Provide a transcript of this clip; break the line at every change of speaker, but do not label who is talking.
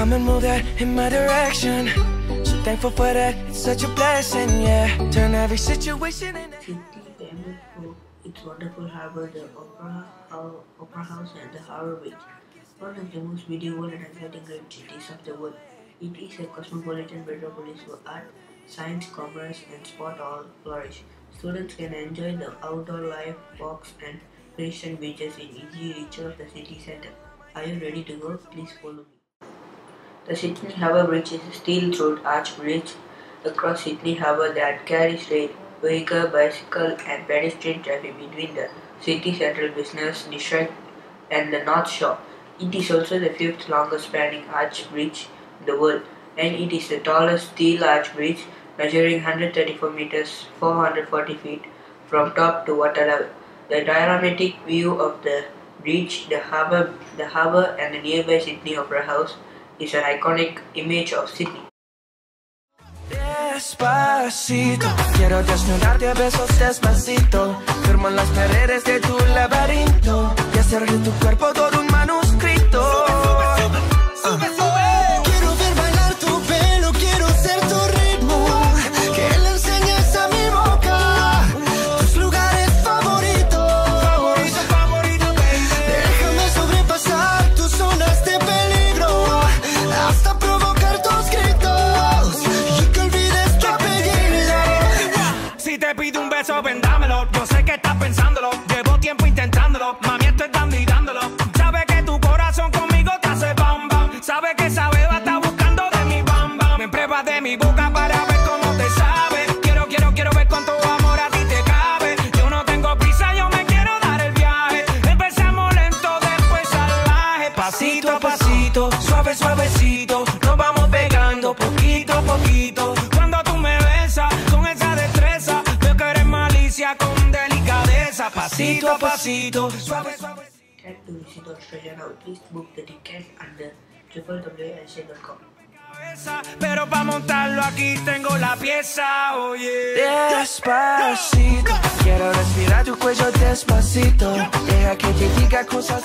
come and move that in my direction. So thankful for that, it's such a blessing, yeah. Turn every situation in.
City famous for its wonderful harbor, the Opera, Hou- Opera House, and the Harbor Bridge. One of the most beautiful and exciting great cities of the world. It is a cosmopolitan metropolis where art, science, commerce, and sport all flourish. Students can enjoy the outdoor life, walks, and pedestrian beaches in easy reach of the city center. Are you ready to go? Please follow me. The Sydney Harbour Bridge is a steel-through arch bridge across Sydney Harbour that carries rail, vehicle, bicycle and pedestrian traffic between the city central business district and the North Shore. It is also the fifth longest spanning arch bridge in the world and it is the tallest steel arch bridge measuring 134 meters 440 feet from top to water level. The panoramic view of the bridge, the harbour, the harbour and the nearby Sydney Opera House is an iconic image of Sydney.
Despacito, quiero desnudarte a besos despacito. Firmo las paredes de tu laberinto y hacer de tu cuerpo todo un manuscrito.
A
pasito, suave, suavecito. Nos vamos pegando poquito a poquito. Cuando tú me besas con esa destreza, veo que eres malicia con delicadeza. Pasito a pasito, suave, suave.
Tag to visit Australia now. Please book the ticket under www.sa.com.
Pero para montarlo aquí tengo la pieza, oye.
Despacito, quiero respirar tu cuello despacito. Deja que te diga cosas